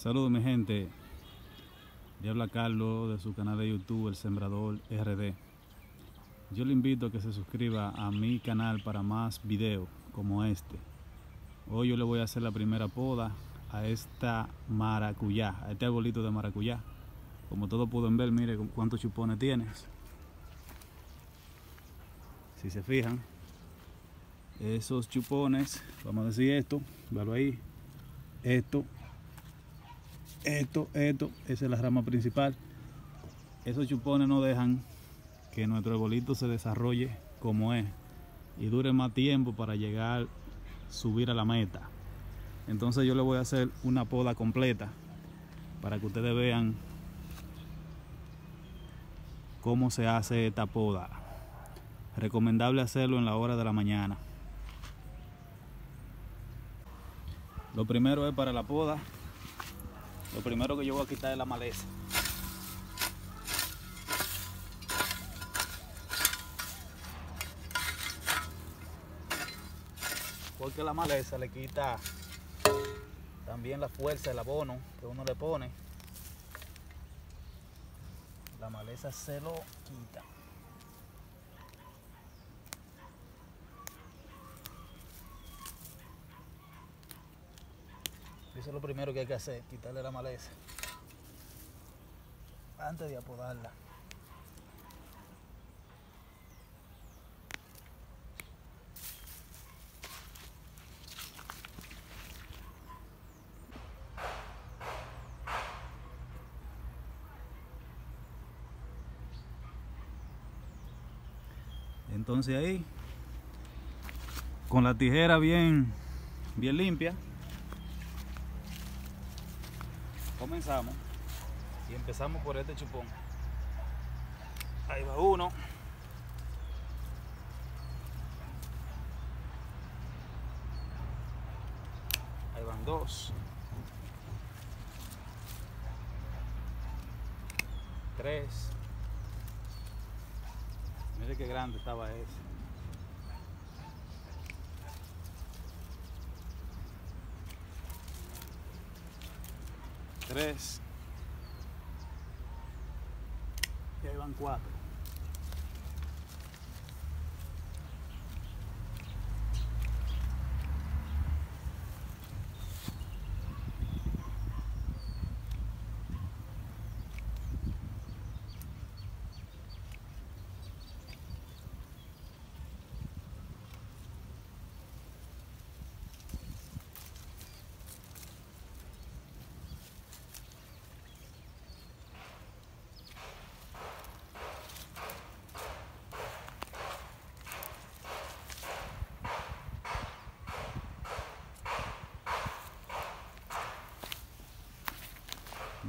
Saludos mi gente, le habla Carlos de su canal de YouTube El Sembrador RD. Yo le invito a que se suscriba a mi canal para más videos como este. Hoy yo le voy a hacer la primera poda a esta maracuyá, a este arbolito de maracuyá. Como todos pueden ver, mire cuántos chupones tienes. Si se fijan, esos chupones, vamos a decir esto, véalo ahí, esto, esto, esto, esa es la rama principal. Esos chupones no dejan que nuestro arbolito se desarrolle como es y dure más tiempo para llegar, subir a la meta. Entonces yo le voy a hacer una poda completa para que ustedes vean cómo se hace esta poda. Recomendable hacerlo en la hora de la mañana. Lo primero es para la poda. Lo primero que yo voy a quitar es la maleza. Porque la maleza le quita también la fuerza, el abono que uno le pone. La maleza se lo quita. Eso es lo primero que hay que hacer, quitarle la maleza. Antes de apodarla. Entonces ahí, con la tijera bien, bien limpia, comenzamos y empezamos por este chupón. Ahí va uno. Ahí van dos. Tres. Mire qué grande estaba ese. Tres. Y ahí van cuatro.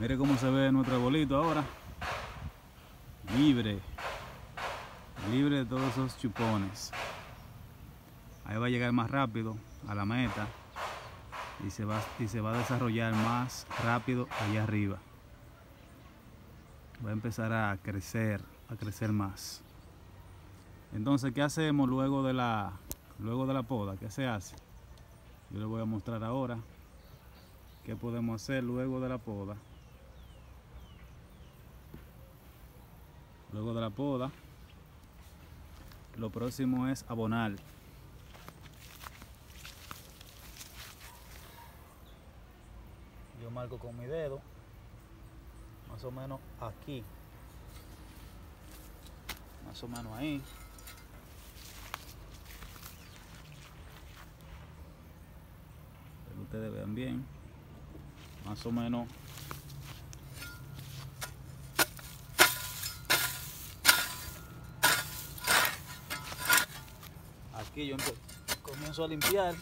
Mire cómo se ve nuestro arbolito ahora. Libre. Libre de todos esos chupones. Ahí va a llegar más rápido a la meta. Y se va, y se va a desarrollar más rápido allá arriba. Va a empezar a crecer, a crecer más. Entonces, ¿qué hacemos luego de la, luego de la poda? ¿Qué se hace? Yo les voy a mostrar ahora qué podemos hacer luego de la poda. Luego de la poda, lo próximo es abonar. Yo marco con mi dedo, más o menos aquí, más o menos ahí. Que ustedes vean bien, más o menos aquí yo comienzo a limpiar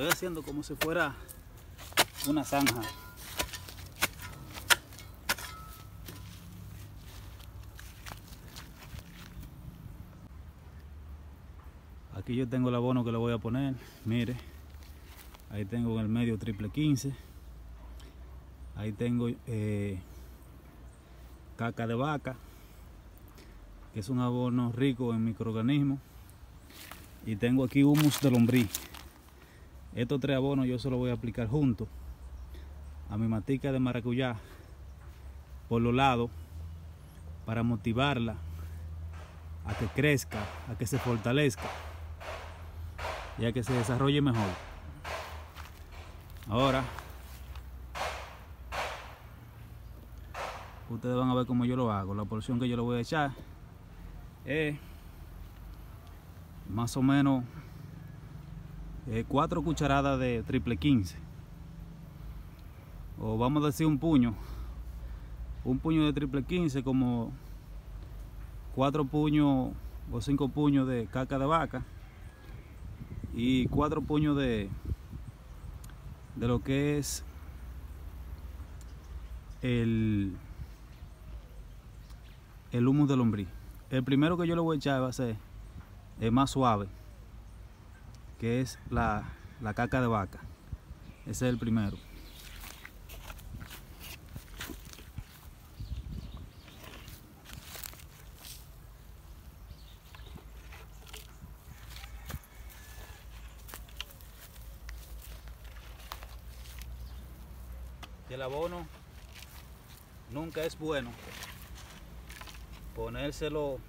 estoy haciendo como si fuera una zanja. Aquí yo tengo el abono que le voy a poner. Mire, ahí tengo en el medio triple 15. Ahí tengo eh, caca de vaca, que es un abono rico en microorganismos. Y tengo aquí humus de lombriz. Estos tres abonos yo se los voy a aplicar juntos a mi matica de maracuyá por los lados para motivarla a que crezca, a que se fortalezca y a que se desarrolle mejor. Ahora, ustedes van a ver cómo yo lo hago. La porción que yo le voy a echar es más o menos eh, cuatro cucharadas de triple 15 o vamos a decir un puño. Un puño de triple 15 como cuatro puños o cinco puños de caca de vaca y cuatro puños de de lo que es el el humus de lombriz. El primero que yo le voy a echar va a ser el más suave que es la, la caca de vaca. Ese es el primero. El abono nunca es bueno ponérselo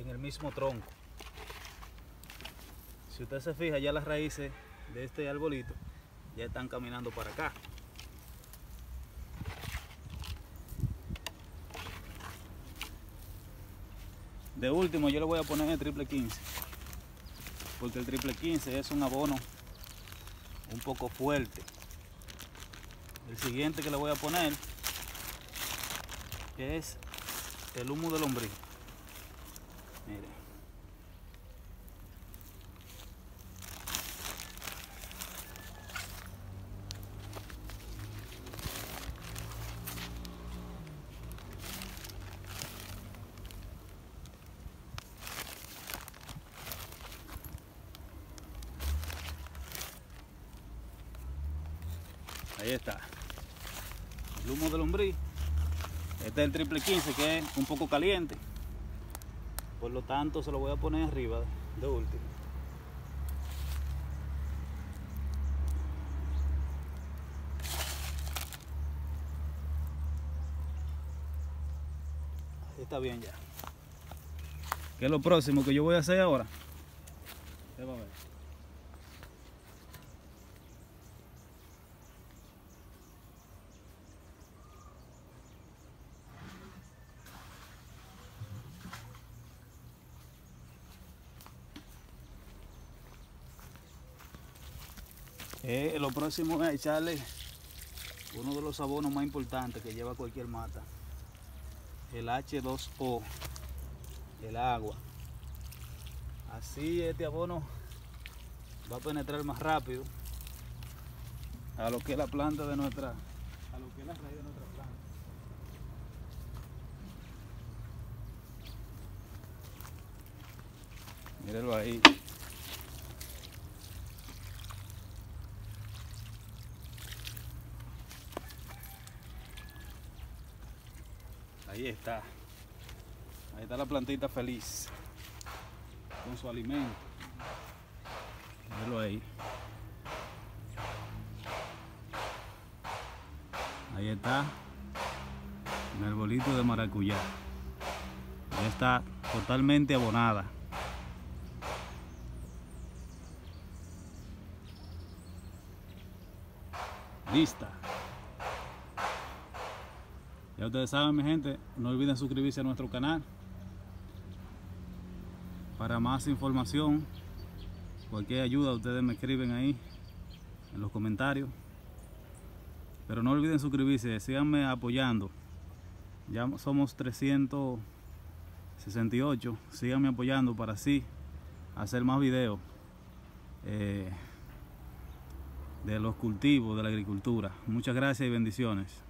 en el mismo tronco si usted se fija ya las raíces de este arbolito ya están caminando para acá de último yo le voy a poner el triple 15 porque el triple 15 es un abono un poco fuerte. El siguiente que le voy a poner es el humo del lombriz. Mire. Ahí está. El humo de lombriz. Este es el triple 15 que es un poco caliente. Por lo tanto se lo voy a poner arriba de último. Ahí está bien ya. ¿Qué es lo próximo que yo voy a hacer ahora? Usted va a ver. Eh, lo próximo es echarle uno de los abonos más importantes que lleva cualquier mata, el H2O, el agua. Así este abono va a penetrar más rápido a lo que es la planta de nuestra, a lo que es la raíz de nuestra planta. Mírenlo ahí. Ahí está. Ahí está la plantita feliz. Con su alimento. Míralo ahí. Ahí está. Un arbolito de maracuyá. Ya está totalmente abonada. Lista. Ya ustedes saben, mi gente, no olviden suscribirse a nuestro canal. Para más información, cualquier ayuda, ustedes me escriben ahí en los comentarios. Pero no olviden suscribirse, síganme apoyando. Ya somos 300 68. Síganme apoyando para así hacer más videos eh, de los cultivos, de la agricultura. Muchas gracias y bendiciones.